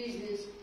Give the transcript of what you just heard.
business